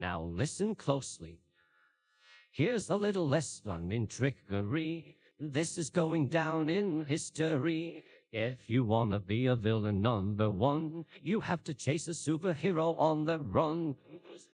Now listen closely. Here's a little lesson in trickery. This is going down in history. If you wanna be a villain number one, you have to chase a superhero on the run.